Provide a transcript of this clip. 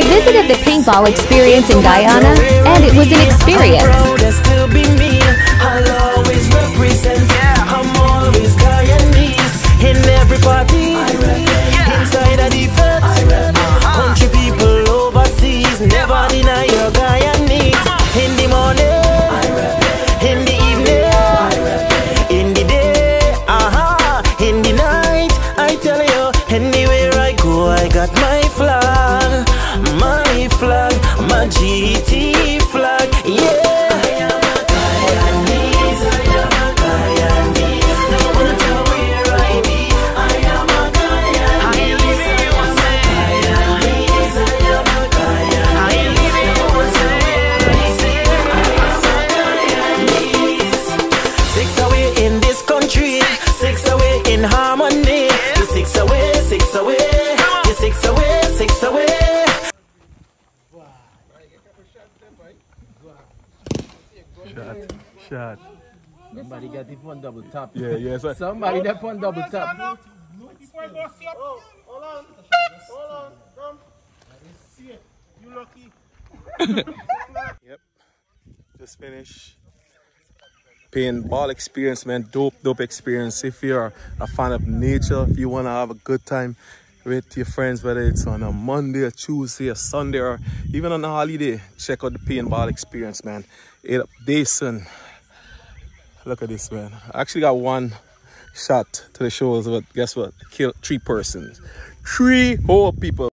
I visited the paintball experience in Guyana, and it was an experience. There'll still be six away, six away, the six away, six away. Shot. Shot. Somebody got the one double tap. Yeah, yeah. So, Somebody that one double tap. yep. Just finished. Paintball experience, man. Dope, dope experience. If you're a fan of nature, if you want to have a good time with your friends, whether it's on a Monday, a Tuesday, a Sunday, or even on a holiday, check out the paintball experience, man. It Dason. Look at this, man. I actually got one shot to the shows, but guess what? Killed three persons. Three whole people.